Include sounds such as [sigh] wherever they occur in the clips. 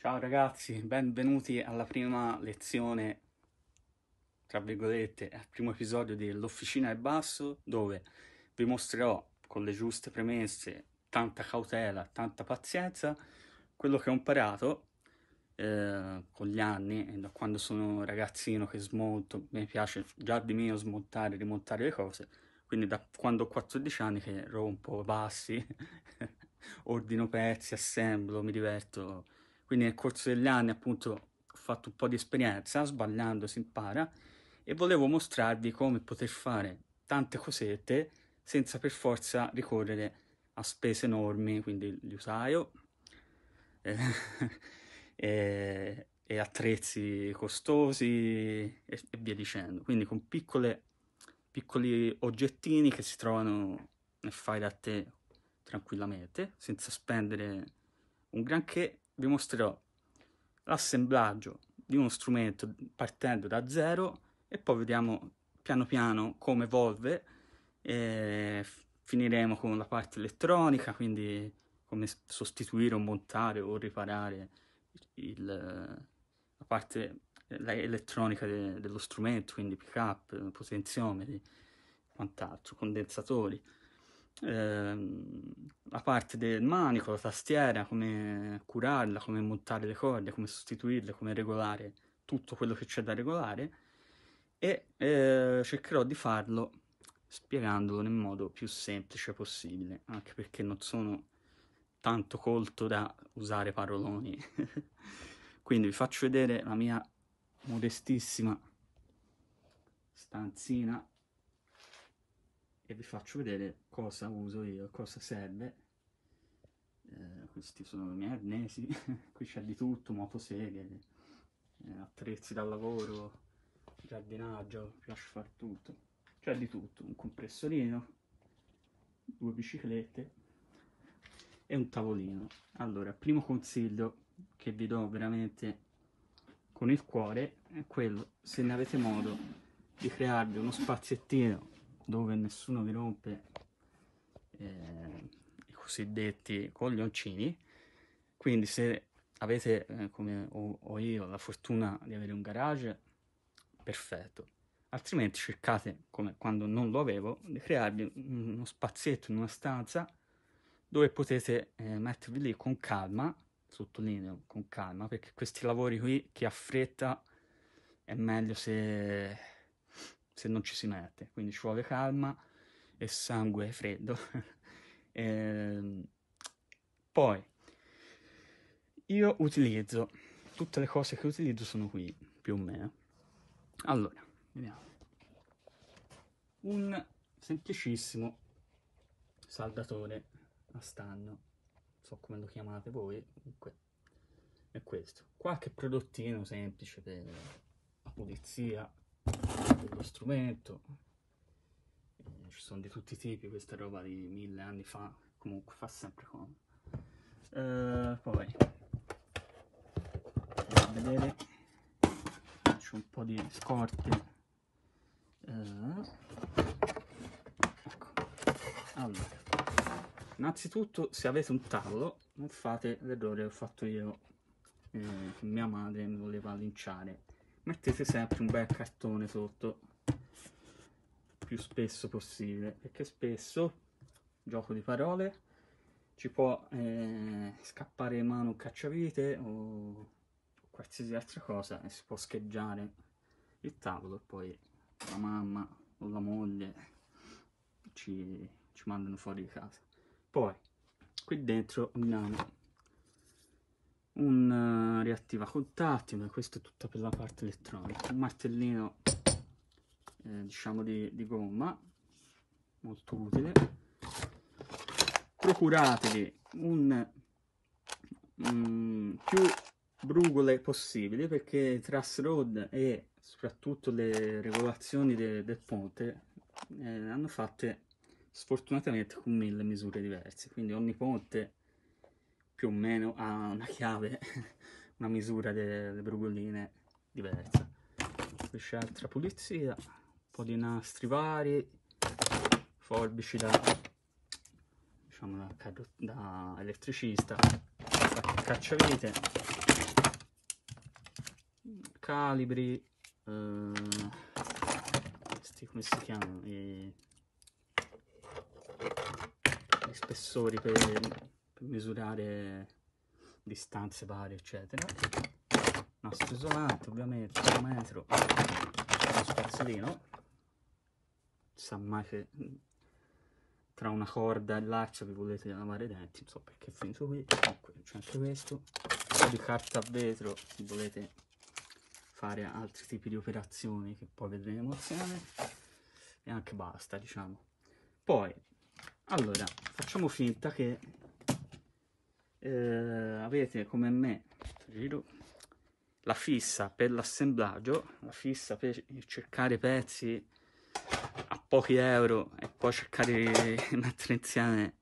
Ciao ragazzi, benvenuti alla prima lezione, tra virgolette, al primo episodio dell'Officina al Basso, dove vi mostrerò con le giuste premesse, tanta cautela, tanta pazienza, quello che ho imparato eh, con gli anni, e da quando sono ragazzino che smonto, mi piace già di mio smontare e rimontare le cose, quindi da quando ho 14 anni che rompo passi, [laughs] ordino pezzi, assemblo, mi diverto quindi nel corso degli anni appunto ho fatto un po' di esperienza, sbagliando si impara, e volevo mostrarvi come poter fare tante cosette senza per forza ricorrere a spese enormi, quindi l'usaio eh, [laughs] e, e, attrezzi costosi e, e, via dicendo. Quindi con piccole, piccoli oggettini che si trovano nel fare da te tranquillamente, senza spendere un granché vi mostrerò l'assemblaggio di uno strumento partendo da zero e poi vediamo piano piano come evolve e finiremo con la parte elettronica, quindi come sostituire o montare o riparare il, la parte elettronica de, dello strumento, quindi pick up, potenziometri, quant'altro, condensatori ehm, la parte del manico, la tastiera, come curarla, come montare le corde, come sostituirle, come regolare tutto quello che c'è da regolare e eh, cercherò di farlo spiegandolo nel modo più semplice possibile, anche perché non sono tanto colto da usare paroloni. [laughs] Quindi vi faccio vedere la mia modestissima stanzina e vi faccio vedere cosa uso io, cosa serve. Eh, questi sono i miei arnesi, [laughs] qui c'è di tutto, motoseghe, eh, attrezzi da lavoro, giardinaggio, piace fare tutto. C'è di tutto, un compressorino, due biciclette e un tavolino. Allora, primo consiglio che vi do veramente con il cuore è quello, se ne avete modo, di crearvi uno spaziettino dove nessuno vi rompe eh, i cosiddetti coglioncini. Quindi se avete eh, come ho, ho, io la fortuna di avere un garage perfetto. Altrimenti cercate come quando non lo avevo di crearvi uno spazietto in una stanza dove potete eh, mettervi lì con calma sottolineo con calma perché questi lavori qui chi ha fretta è meglio se se non ci si mette, quindi ci vuole calma e sangue freddo. e, [laughs] ehm, poi, io utilizzo, tutte le cose che utilizzo sono qui, più o meno. Allora, vediamo. Un semplicissimo saldatore a stanno, so come lo chiamate voi, comunque è questo. Qualche prodottino semplice per la pulizia, dello strumento ci sono di tutti i tipi questa roba di mille anni fa comunque fa sempre comodo. Eh, poi a vedere faccio un po' di scorte. Eh, ecco. Allora innanzitutto se avete un tavolo non fate l'errore che ho fatto io. Eh, mia madre mi voleva linciare. Mettete sempre un bel cartone sotto più spesso possibile. Perché spesso gioco di parole ci può eh, scappare in mano un cacciavite o qualsiasi altra cosa e si può scheggiare il tavolo e poi la mamma o la moglie ci, ci mandano fuori di casa. Poi qui dentro abbiamo un uh, reattiva contatti, ma questo è tutto per la parte elettronica, un martellino eh, diciamo di, di, gomma, molto utile, procuratevi un, um, più brugole possibili perché i truss rod e soprattutto le regolazioni de, del ponte eh, hanno fatte sfortunatamente con mille misure diverse, quindi ogni ponte più o meno ha una chiave, [laughs] una misura delle brugoline diversa. C'è altra pulizia, po' di nastri vari, forbici da, diciamo, da, da elettricista, cacciavite, calibri, eh, questi come si chiamano? I, gli spessori per, per misurare distanze varie, eccetera. Nastro isolante, ovviamente, un metro, uno spazzolino. Sa mai che tra una corda e l'arcia vi volete lavare i denti, non so perché finito qui, comunque c'è anche questo, di carta a vetro se volete fare altri tipi di operazioni che poi vedremo insieme e anche basta diciamo. Poi, allora, facciamo finta che eh, avete come me la fissa per l'assemblaggio, la fissa per cercare pezzi pochi euro e poi cercare di mettere insieme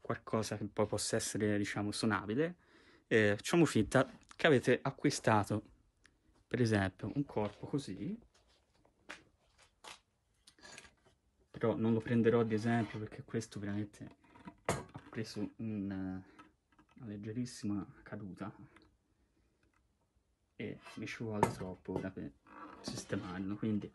qualcosa che poi possa essere, diciamo, suonabile, eh, facciamo finta che avete acquistato, per esempio, un corpo così, però non lo prenderò di esempio perché questo veramente ha preso un, una leggerissima caduta e mi ci vuole troppo ora per sistemarlo, quindi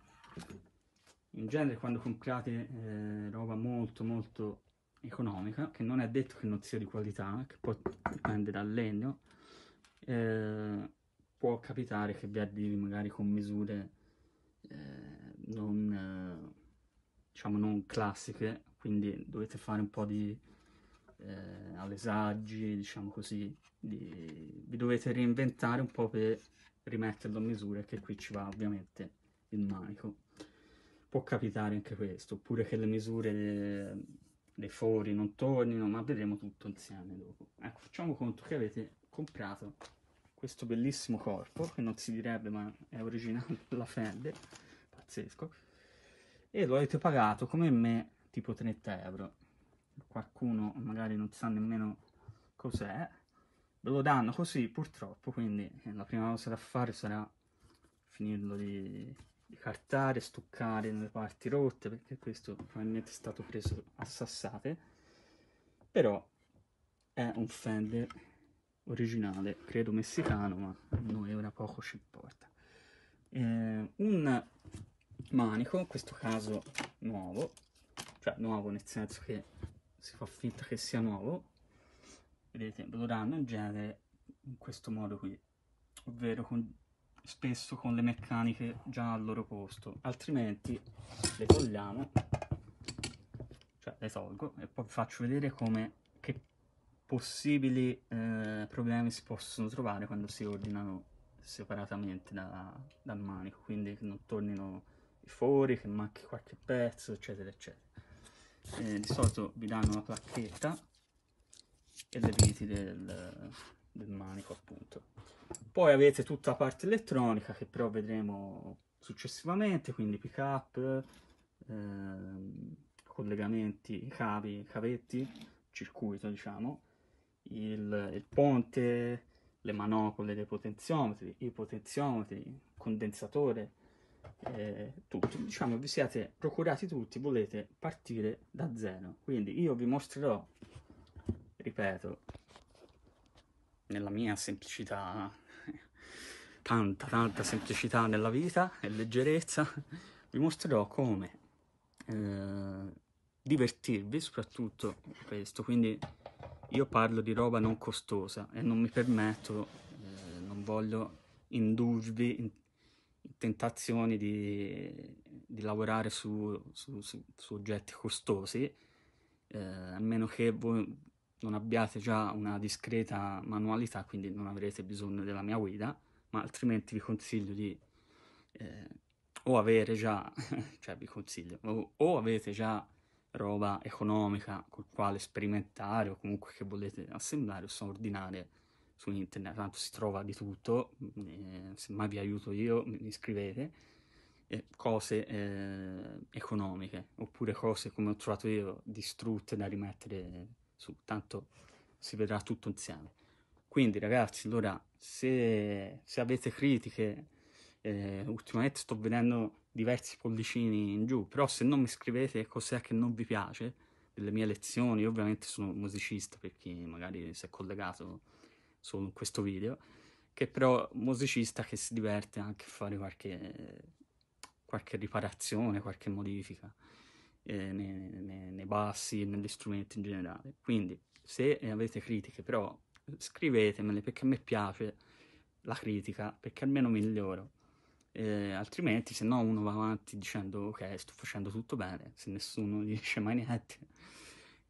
in genere quando comprate eh, roba molto molto economica, che non è detto che non sia di qualità, che poi dipende dal legno, eh, può capitare che vi arrivi magari con misure eh, non, diciamo non classiche, quindi dovete fare un po' di eh, alesaggi, diciamo così, di, vi dovete reinventare un po' per rimetterlo a misura, che qui ci va ovviamente il manico può capitare anche questo, oppure che le misure dei, fori non tornino, ma vedremo tutto insieme dopo. Ecco, facciamo conto che avete comprato questo bellissimo corpo, che non si direbbe ma è originale [laughs] della Fender, pazzesco, e lo avete pagato come me tipo 30 euro. Qualcuno magari non sa nemmeno cos'è, ve lo danno così purtroppo, quindi la prima cosa da fare sarà finirlo di cartare, stuccare nelle parti rotte, perché questo probabilmente è stato preso a sassate, però è un Fender originale, credo messicano, ma a noi ora poco ci importa. Eh, un manico, in questo caso nuovo, cioè nuovo nel senso che si fa finta che sia nuovo, vedete, ve lo danno in genere in questo modo qui, ovvero con spesso con le meccaniche già al loro posto, altrimenti le togliamo, cioè le tolgo e poi vi faccio vedere come che possibili eh, problemi si possono trovare quando si ordinano separatamente da, dal manico, quindi che non tornino i fori, che manchi qualche pezzo, eccetera, eccetera. Eh, di solito vi danno una placchetta e le viti del. Poi avete tutta la parte elettronica che però vedremo successivamente, quindi pick up, ehm, collegamenti, cavi, cavetti, circuito diciamo, il, il, ponte, le manopole dei potenziometri, i potenziometri, condensatore, eh, tutto. Diciamo vi siete procurati tutti, volete partire da zero. Quindi io vi mostrerò, ripeto, nella mia semplicità tanta tanta semplicità nella vita e leggerezza, vi mostrerò come eh, divertirvi, soprattutto questo, quindi io parlo di roba non costosa e non mi permetto, eh, non voglio indurvi in, tentazioni di, di lavorare su, su, su, su, oggetti costosi, eh, a meno che voi non abbiate già una discreta manualità, quindi non avrete bisogno della mia guida, ma altrimenti vi consiglio di eh, o avere già, [laughs] cioè vi consiglio, o, o, avete già roba economica col quale sperimentare o comunque che volete assemblare o ordinare su internet, tanto si trova di tutto, eh, se mai vi aiuto io mi iscrivete, eh, cose eh, economiche oppure cose come ho trovato io distrutte da rimettere su, tanto si vedrà tutto insieme. Quindi ragazzi, allora, se, se avete critiche, eh, ultimamente sto vedendo diversi pollicini in giù, però se non mi scrivete cos'è che non vi piace delle mie lezioni, io ovviamente sono musicista per chi magari si è collegato solo in questo video, che però musicista che si diverte anche a fare qualche, qualche riparazione, qualche modifica eh, nei, nei, nei bassi e negli strumenti in generale. Quindi se avete critiche però scrivetemele perché a me piace la critica, perché almeno miglioro. Eh, altrimenti, se no, uno va avanti dicendo ok, sto facendo tutto bene, se nessuno [laughs] dice mai niente.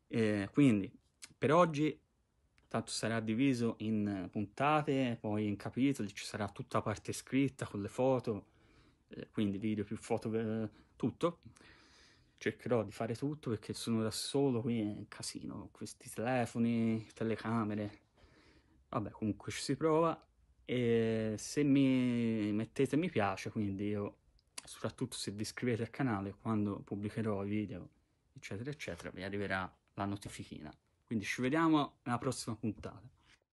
Eh, quindi, per oggi, tanto sarà diviso in puntate, poi in capitoli, ci sarà tutta la parte scritta con le foto, eh, quindi video più foto, eh, tutto. Cercherò di fare tutto perché sono da solo qui, è un casino, questi telefoni, telecamere. Vabbè, comunque ci si prova e se mi mettete mi piace, quindi io, soprattutto se vi iscrivete al canale, quando pubblicherò i video, eccetera, eccetera, vi arriverà la notifichina. Quindi ci vediamo nella prossima puntata.